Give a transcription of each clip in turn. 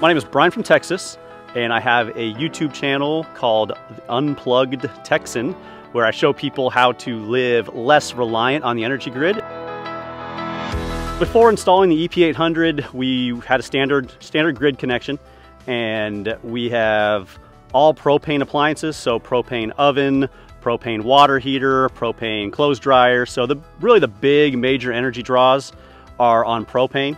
My name is Brian from Texas, and I have a YouTube channel called Unplugged Texan, where I show people how to live less reliant on the energy grid. Before installing the EP800, we had a standard, standard grid connection, and we have all propane appliances, so propane oven, propane water heater, propane clothes dryer. So the really the big major energy draws are on propane.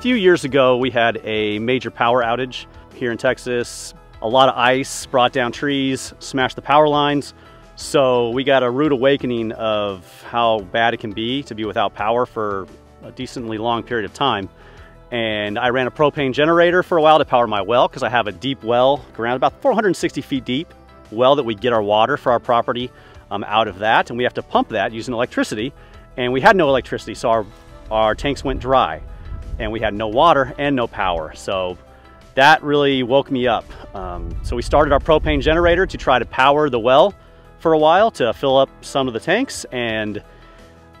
A few years ago, we had a major power outage here in Texas. A lot of ice brought down trees, smashed the power lines. So we got a rude awakening of how bad it can be to be without power for a decently long period of time. And I ran a propane generator for a while to power my well because I have a deep well around about 460 feet deep well that we get our water for our property um, out of that. And we have to pump that using electricity. And we had no electricity, so our, our tanks went dry and we had no water and no power. So that really woke me up. Um, so we started our propane generator to try to power the well for a while to fill up some of the tanks. And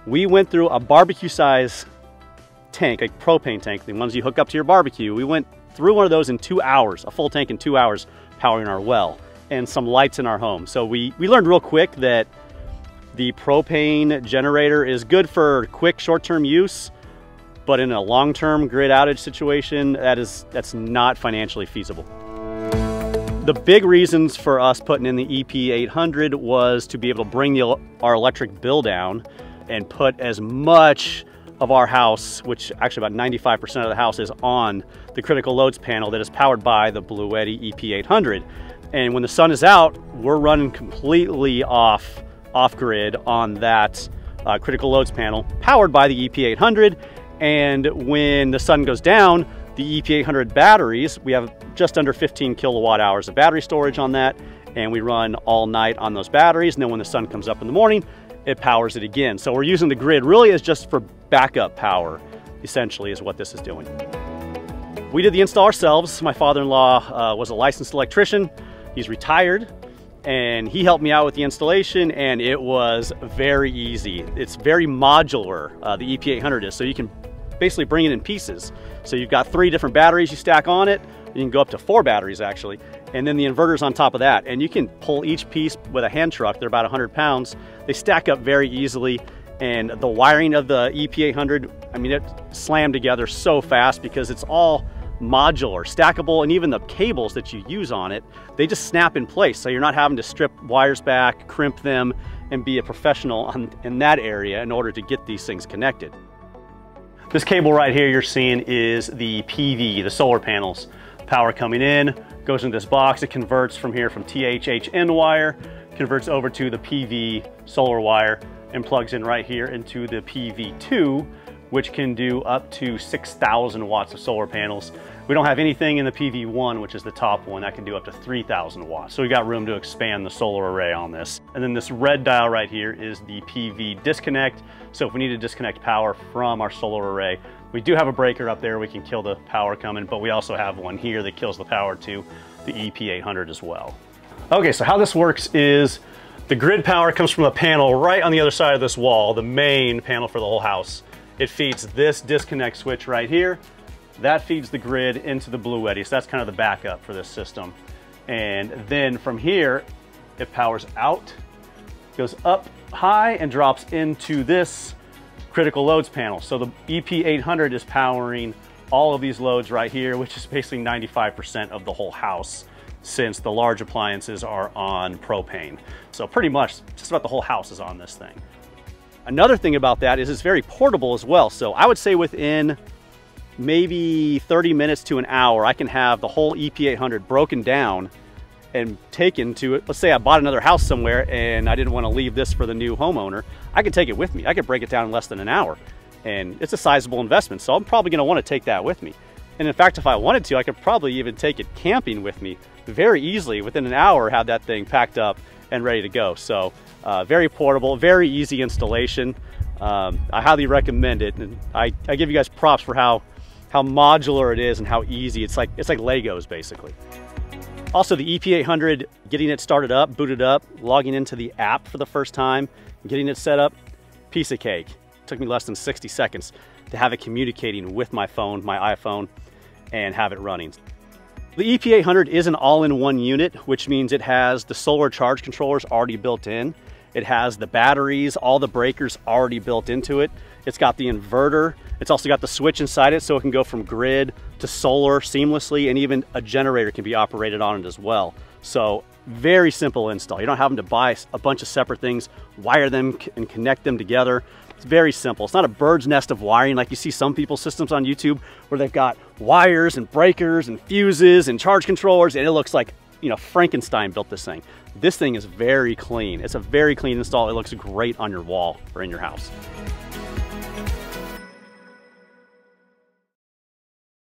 we went through a barbecue size tank, a propane tank, the ones you hook up to your barbecue. We went through one of those in two hours, a full tank in two hours, powering our well and some lights in our home. So we, we learned real quick that the propane generator is good for quick short-term use, but in a long-term grid outage situation, that is, that's not financially feasible. The big reasons for us putting in the EP800 was to be able to bring the, our electric bill down and put as much of our house, which actually about 95% of the house is on the critical loads panel that is powered by the Bluetti EP800. And when the sun is out, we're running completely off, off grid on that uh, critical loads panel powered by the EP800 and when the sun goes down, the EP800 batteries, we have just under 15 kilowatt hours of battery storage on that, and we run all night on those batteries. And then when the sun comes up in the morning, it powers it again. So we're using the grid really as just for backup power, essentially, is what this is doing. We did the install ourselves. My father-in-law uh, was a licensed electrician. He's retired and he helped me out with the installation and it was very easy. It's very modular, uh, the EP800 is, so you can basically bring it in pieces. So you've got three different batteries you stack on it. You can go up to four batteries actually. And then the inverter's on top of that. And you can pull each piece with a hand truck. They're about 100 pounds. They stack up very easily. And the wiring of the EP800, I mean, it slammed together so fast because it's all modular, stackable, and even the cables that you use on it, they just snap in place. So you're not having to strip wires back, crimp them, and be a professional on, in that area in order to get these things connected. This cable right here you're seeing is the PV, the solar panels. Power coming in, goes into this box, it converts from here from THHN wire, converts over to the PV solar wire, and plugs in right here into the PV2, which can do up to 6,000 watts of solar panels. We don't have anything in the PV1, which is the top one, that can do up to 3,000 watts. So we got room to expand the solar array on this. And then this red dial right here is the PV disconnect. So if we need to disconnect power from our solar array, we do have a breaker up there. We can kill the power coming, but we also have one here that kills the power to the EP800 as well. Okay, so how this works is the grid power comes from a panel right on the other side of this wall, the main panel for the whole house. It feeds this disconnect switch right here that feeds the grid into the Bluetti. So that's kind of the backup for this system. And then from here, it powers out, goes up high and drops into this critical loads panel. So the EP800 is powering all of these loads right here, which is basically 95% of the whole house since the large appliances are on propane. So pretty much just about the whole house is on this thing. Another thing about that is it's very portable as well. So I would say within maybe 30 minutes to an hour, I can have the whole EP800 broken down and taken to it. Let's say I bought another house somewhere and I didn't want to leave this for the new homeowner. I could take it with me. I could break it down in less than an hour. And it's a sizable investment, so I'm probably going to want to take that with me. And in fact, if I wanted to, I could probably even take it camping with me very easily. Within an hour, have that thing packed up and ready to go. So uh, very portable, very easy installation. Um, I highly recommend it. And I, I give you guys props for how how modular it is and how easy. It's like, it's like Legos basically. Also the EP800, getting it started up, booted up, logging into the app for the first time, getting it set up, piece of cake. It took me less than 60 seconds to have it communicating with my phone, my iPhone. and have it running. The EP800 is an all-in-one unit, which means it has the solar charge controllers already built in. It has the batteries, all the breakers already built into it. It's got the inverter. It's also got the switch inside it so it can go from grid to solar seamlessly and even a generator can be operated on it as well. So very simple install. You don't have to buy a bunch of separate things, wire them and connect them together. It's very simple. It's not a bird's nest of wiring like you see some people's systems on YouTube where they've got wires and breakers and fuses and charge controllers and it looks like, you know, Frankenstein built this thing. This thing is very clean. It's a very clean install. It looks great on your wall or in your house.